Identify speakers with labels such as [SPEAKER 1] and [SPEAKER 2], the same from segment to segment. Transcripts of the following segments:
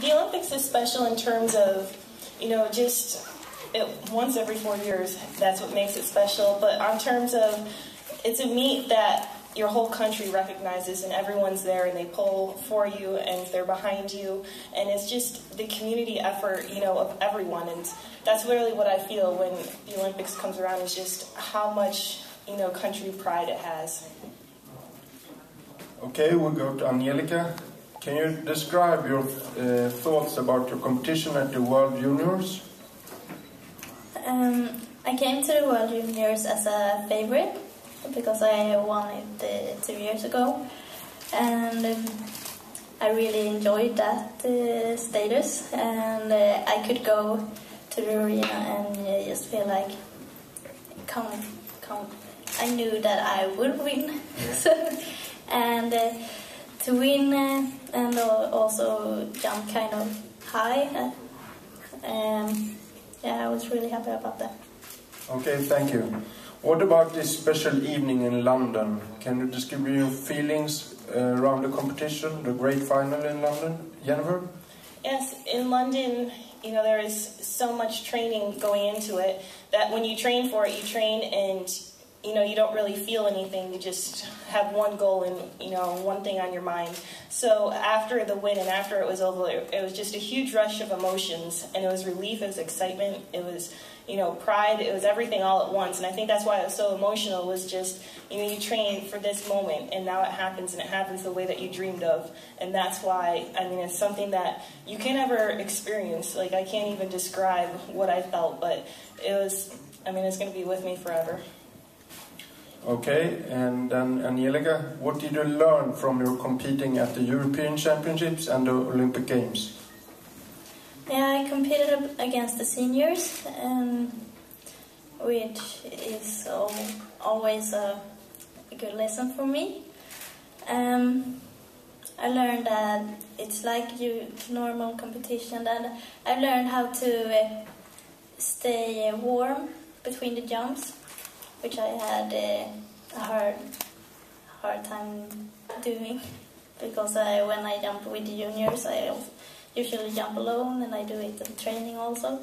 [SPEAKER 1] the Olympics is special in terms of, you know, just it, once every four years. That's what makes it special. But on terms of, it's a meet that your whole country recognizes and everyone's there and they pull for you and they're behind you and it's just the community effort you know of everyone and that's really what i feel when the olympics comes around is just how much you know country pride it has
[SPEAKER 2] okay we'll go to angelica can you describe your uh, thoughts about your competition at the world juniors
[SPEAKER 3] um, i came to the world juniors as a favorite because I won it uh, two years ago, and um, I really enjoyed that uh, status. And uh, I could go to the arena and uh, just feel like, come, come. I knew that I would win, and uh, to win uh, and also jump kind of high. Um, yeah, I was really happy about that.
[SPEAKER 2] Okay, thank you. What about this special evening in London? Can you describe your feelings uh, around the competition, the great final in London? Jennifer?
[SPEAKER 1] Yes, in London, you know, there is so much training going into it that when you train for it, you train and, you know, you don't really feel anything. You just have one goal and, you know, one thing on your mind. So after the win and after it was over, it was just a huge rush of emotions and it was relief, it was excitement, it was you know, pride. It was everything all at once. And I think that's why it was so emotional was just, you know, you train for this moment and now it happens and it happens the way that you dreamed of. And that's why, I mean, it's something that you can never experience. Like, I can't even describe what I felt, but it was, I mean, it's going to be with me forever.
[SPEAKER 2] Okay, and then Angelica, what did you learn from your competing at the European Championships and the Olympic Games?
[SPEAKER 3] Yeah, I competed against the seniors, um, which is always a good lesson for me. Um, I learned that it's like you normal competition. That I learned how to stay warm between the jumps, which I had uh, a hard hard time doing because I, when I jump with the juniors, I usually jump alone and I do it in training also.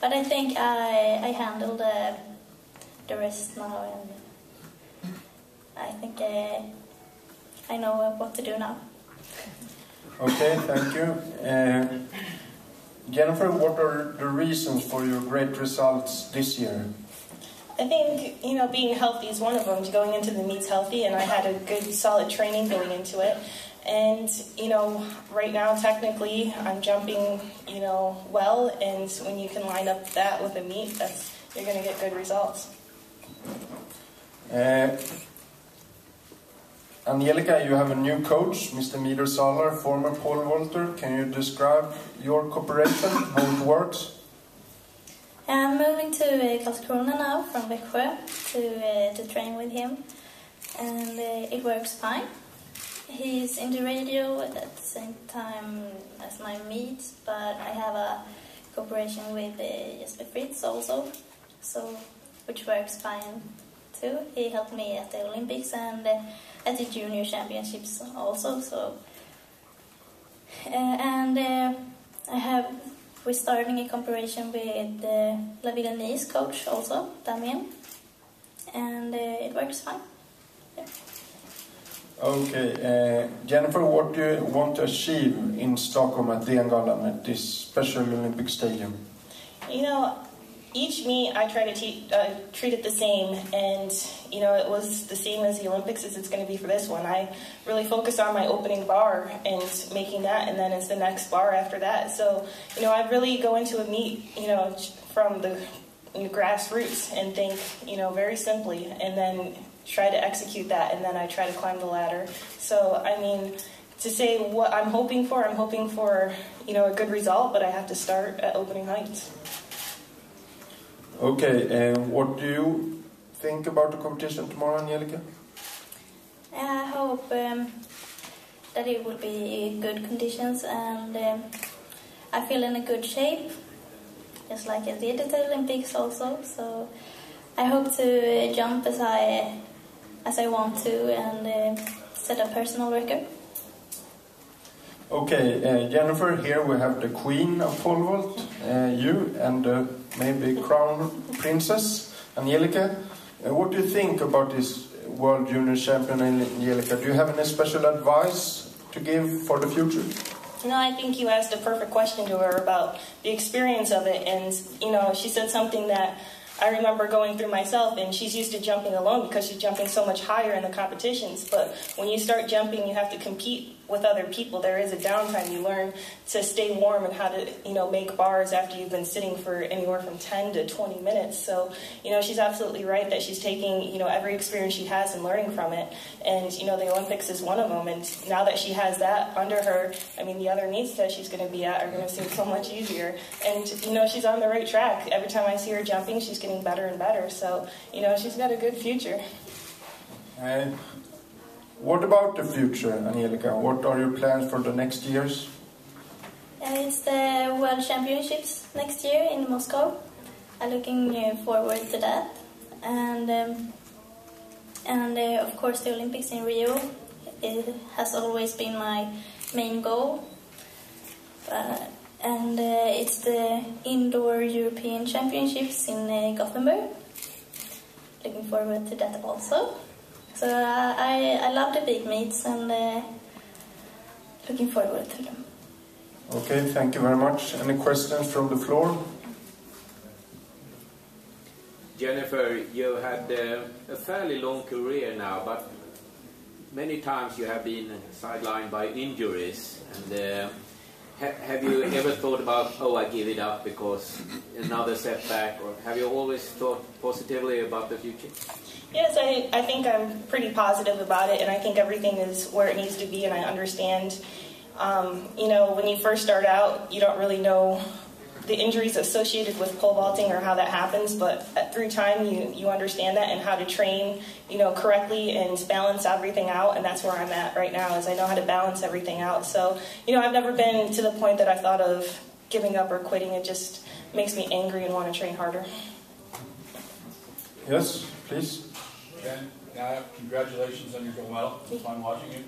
[SPEAKER 3] But I think I, I handle the, the rest now and I think I, I know what to do now.
[SPEAKER 2] Okay, thank you. Uh, Jennifer, what are the reasons for your great results this year?
[SPEAKER 1] I think, you know, being healthy is one of them, going into the meets healthy, and I had a good, solid training going into it. And, you know, right now, technically, I'm jumping, you know, well, and when you can line up that with a meet, that's, you're going to get good results.
[SPEAKER 2] Uh, Angelica, you have a new coach, Mr. Mieder Salar, former pole vaulter. Can you describe your cooperation, how it works?
[SPEAKER 3] I'm moving to uh, Karlskrona now from Växjö to, uh, to train with him, and uh, it works fine. He's in the radio at the same time as my meet, but I have a cooperation with uh, Jesper Fritz also, so which works fine too. He helped me at the Olympics and uh, at the Junior Championships also. So, and I have we're starting a cooperation with uh, Lavillenie's coach also, Damien, and uh, it works fine. Yeah.
[SPEAKER 2] Okay, uh, Jennifer, what do you want to achieve in Stockholm at DN-Galan at this special Olympic stadium?
[SPEAKER 1] You know, each meet I try to uh, treat it the same, and you know it was the same as the Olympics as it's going to be for this one. I really focused on my opening bar and making that, and then it's the next bar after that. So you know I really go into a meet, you know, from the grassroots and think, you know, very simply, and then try to execute that, and then I try to climb the ladder. So, I mean, to say what I'm hoping for, I'm hoping for, you know, a good result, but I have to start at opening heights.
[SPEAKER 2] Okay, and what do you think about the competition tomorrow, Angelica?
[SPEAKER 3] I hope um, that it will be good conditions, and um, I feel in a good shape, just like I did at the Olympics also. So I hope to jump as I as I want to and uh, set a personal record.
[SPEAKER 2] Okay, uh, Jennifer, here we have the queen of pole vault, uh, you, and uh, maybe crown princess, Angelica. Uh, what do you think about this world junior champion, Angelica? Do you have any special advice to give for the future?
[SPEAKER 1] No, I think you asked a perfect question to her about the experience of it, and you know, she said something that I remember going through myself, and she's used to jumping alone because she's jumping so much higher in the competitions. But when you start jumping, you have to compete with other people. There is a downtime. You learn to stay warm and how to, you know, make bars after you've been sitting for anywhere from 10 to 20 minutes. So, you know, she's absolutely right that she's taking, you know, every experience she has and learning from it. And, you know, the Olympics is one of them. And now that she has that under her, I mean, the other meets that she's going to be at are going to seem so much easier. And, you know, she's on the right track. Every time I see her jumping, she's getting better and better. So, you know, she's got a good future.
[SPEAKER 2] Uh, what about the future, Angelica? What are your plans for the next years?
[SPEAKER 3] It's the World Championships next year in Moscow. I'm looking uh, forward to that, and um, and uh, of course the Olympics in Rio. It has always been my main goal, uh, and uh, it's the indoor European Championships in uh, Gothenburg. Looking forward to that also. So uh, I, I love the big meets and uh, looking forward to them.
[SPEAKER 2] Okay, thank you very much. Any questions from the floor?
[SPEAKER 4] Jennifer, you had uh, a fairly long career now, but many times you have been sidelined by injuries. And uh, ha have you ever thought about, oh, I give it up because another setback, or have you always thought positively about the future?
[SPEAKER 1] Yes, I, I think I'm pretty positive about it, and I think everything is where it needs to be, and I understand. Um, you know, when you first start out, you don't really know the injuries associated with pole vaulting or how that happens, but through time you, you understand that and how to train, you know, correctly and balance everything out, and that's where I'm at right now, is I know how to balance everything out. So, you know, I've never been to the point that I thought of giving up or quitting. It just makes me angry and want to train harder.
[SPEAKER 2] Yes, please.
[SPEAKER 5] Ben, now, congratulations on your gold medal. It's fun watching you.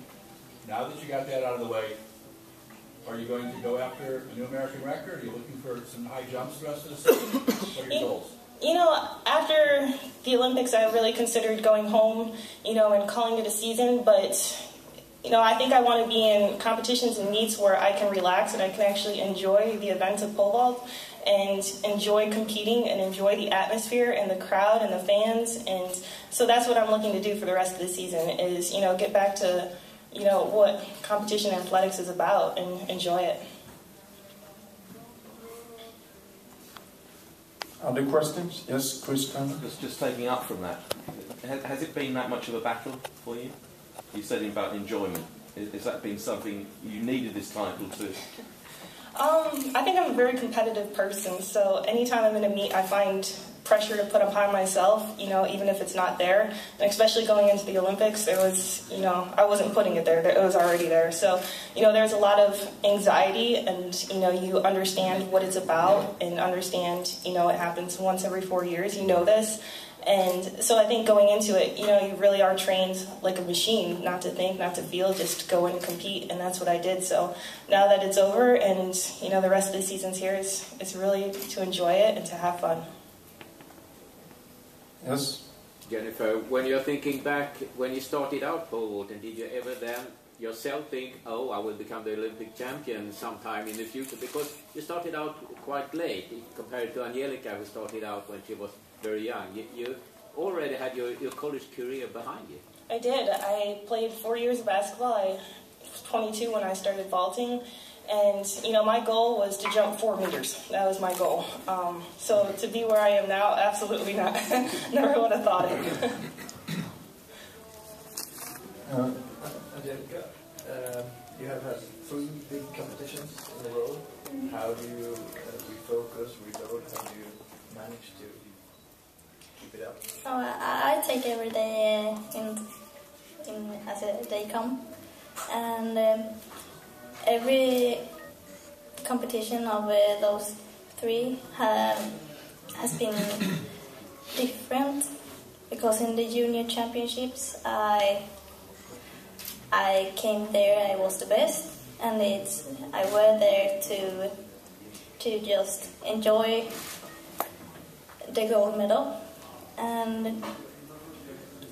[SPEAKER 5] Now that you got that out of the way, are you going to go after a new American record? Are you looking for some high jumps the rest of the season? What are your goals?
[SPEAKER 1] You know, after the Olympics, I really considered going home, you know, and calling it a season, but you know, I think I want to be in competitions and meets where I can relax and I can actually enjoy the events of pole vault and enjoy competing and enjoy the atmosphere and the crowd and the fans. And so that's what I'm looking to do for the rest of the season is, you know, get back to, you know, what competition athletics is about and enjoy it.
[SPEAKER 2] Other questions? Yes, Chris
[SPEAKER 6] Just, just taking up from that, has it been that much of a battle for you? You said about enjoyment. Has that been something you needed this title to
[SPEAKER 1] um, I think I'm a very competitive person, so anytime I'm in a meet, I find pressure to put upon myself, you know, even if it's not there. And especially going into the Olympics, it was, you know, I wasn't putting it there, it was already there. So, you know, there's a lot of anxiety, and, you know, you understand what it's about and understand, you know, it happens once every four years, you know this. And so I think going into it, you know, you really are trained like a machine, not to think, not to feel, just go and compete, and that's what I did. So now that it's over, and you know, the rest of the season's here, is it's really to enjoy it and to have fun.
[SPEAKER 2] Yes.
[SPEAKER 4] Jennifer, when you're thinking back, when you started out pole vaulting, did you ever then yourself think, oh, I will become the Olympic champion sometime in the future? Because you started out quite late compared to Angelica, who started out when she was very young. You, you already had your, your college career behind you.
[SPEAKER 1] I did. I played four years of basketball. I was 22 when I started vaulting. And, you know, my goal was to jump four meters. That was my goal. Um, so to be where I am now, absolutely not. Never would have thought it.
[SPEAKER 7] uh, Angelica, uh, you have had three big competitions in a row. How do you uh, refocus, reload? How do you manage to keep it up?
[SPEAKER 3] Oh, I, I take every day in, in as a day come, and um, every competition of uh, those three have, has been different because in the junior championships I I came there I was the best and it's I were there to to just enjoy the gold medal. And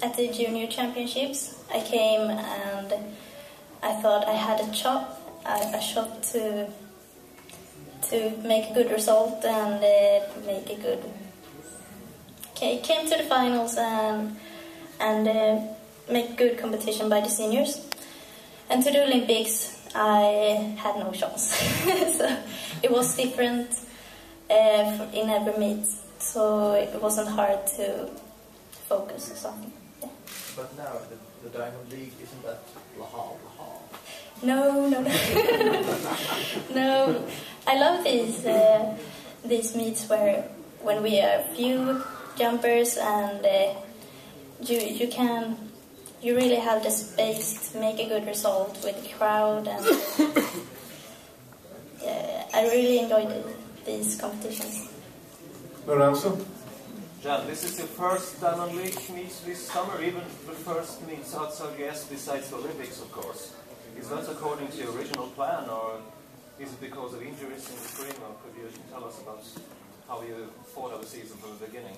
[SPEAKER 3] at the junior championships, I came and I thought I had a shot, a, shot to to make a good result and uh, make a good. Okay, came to the finals and and uh, make good competition by the seniors. And to the Olympics, I had no chance. so it was different uh, in every meet, so it wasn't hard to focus or something. Yeah.
[SPEAKER 7] But now the, the Diamond League isn't that Lahal Lahal?
[SPEAKER 3] No, no, no. no, I love these uh, these meets where when we are few jumpers and uh, you you can you really have the space to make a good result with the crowd and yeah, I really enjoyed it, these competitions.
[SPEAKER 2] Lorenzo?
[SPEAKER 8] Jan, this is your first Diamond League meets this summer, even the first meets outside US besides the Olympics, of course. Is that according to your original plan, or is it because of injuries in the spring, or could you tell us about how you thought of the season from the beginning?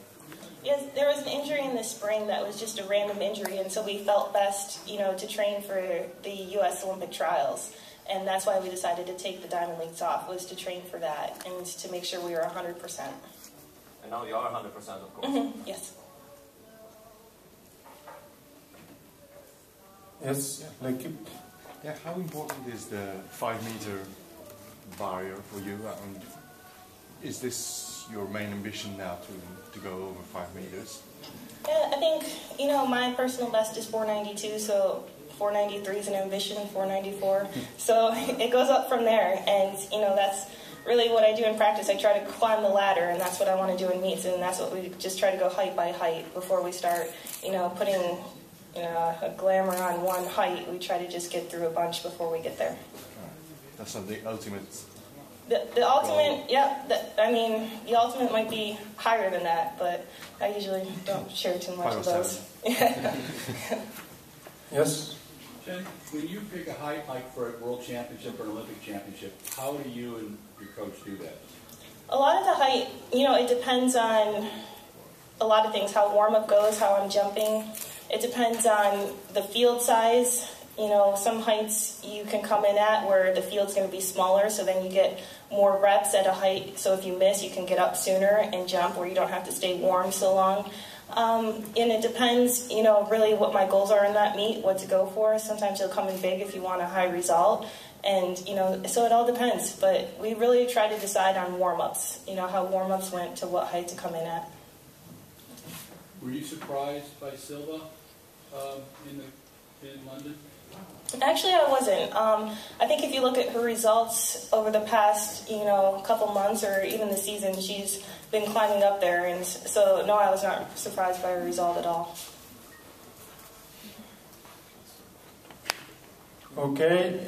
[SPEAKER 1] Yes, there was an injury in the spring that was just a random injury, and so we felt best, you know, to train for the U.S. Olympic trials. And that's why we decided to take the Diamond Leagues off, was to train for that and to make sure we were 100%.
[SPEAKER 8] And now you are 100%, of course.
[SPEAKER 1] hmm Yes.
[SPEAKER 2] Yes, L'Équipe?
[SPEAKER 9] Yeah, how important is the five meter barrier for you? And is this your main ambition now to, to go over five meters?
[SPEAKER 1] Yeah, I think, you know, my personal best is 492, so 493 is an ambition, 494. so it goes up from there, and, you know, that's really what I do in practice. I try to climb the ladder, and that's what I want to do in meets, and that's what we just try to go height by height before we start, you know, putting, you know, a glamour on one height. We try to just get through a bunch before we get there.
[SPEAKER 9] That's not the ultimate.
[SPEAKER 1] The, the ultimate, yeah, the, I mean, the ultimate might be higher than that, but I usually don't share too much of those.
[SPEAKER 2] Oh yes?
[SPEAKER 5] Jen, when you pick a height like for a world championship or an Olympic championship, how do you and your coach do that?
[SPEAKER 1] A lot of the height, you know, it depends on a lot of things, how warm up goes, how I'm jumping. It depends on the field size. You know, some heights you can come in at where the field's going to be smaller, so then you get more reps at a height. So if you miss, you can get up sooner and jump where you don't have to stay warm so long. Um, and it depends, you know, really what my goals are in that meet, what to go for. Sometimes you'll come in big if you want a high result. And, you know, so it all depends. But we really try to decide on warm ups, you know, how warm ups went to what height to come in at.
[SPEAKER 5] Were you surprised by Silva um, in, the, in London?
[SPEAKER 1] Actually, I wasn't. Um, I think if you look at her results over the past, you know, couple months or even the season, she's been climbing up there, and so no, I was not surprised by her result at all.
[SPEAKER 2] Okay.